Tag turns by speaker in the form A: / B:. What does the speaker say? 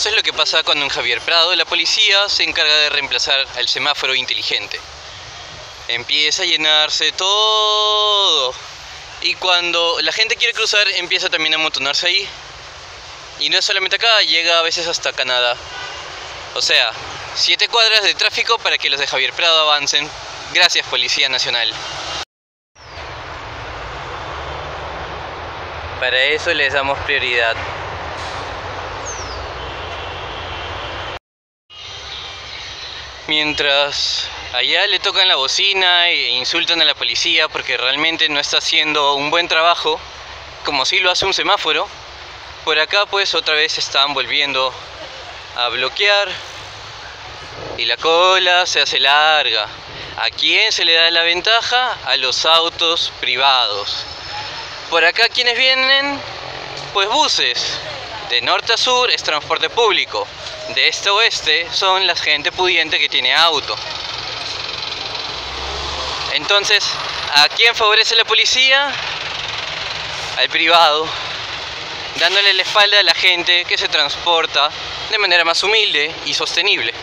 A: Eso es lo que pasa cuando en Javier Prado la policía se encarga de reemplazar al semáforo inteligente. Empieza a llenarse todo. Y cuando la gente quiere cruzar, empieza también a amontonarse ahí. Y no es solamente acá, llega a veces hasta Canadá. O sea, siete cuadras de tráfico para que los de Javier Prado avancen. Gracias, Policía Nacional. Para eso les damos prioridad. Mientras allá le tocan la bocina e insultan a la policía porque realmente no está haciendo un buen trabajo, como si lo hace un semáforo, por acá pues otra vez están volviendo a bloquear y la cola se hace larga. ¿A quién se le da la ventaja? A los autos privados. Por acá quienes vienen, pues buses. De norte a sur es transporte público. De este oeste son la gente pudiente que tiene auto. Entonces, ¿a quién favorece la policía? Al privado, dándole la espalda a la gente que se transporta de manera más humilde y sostenible.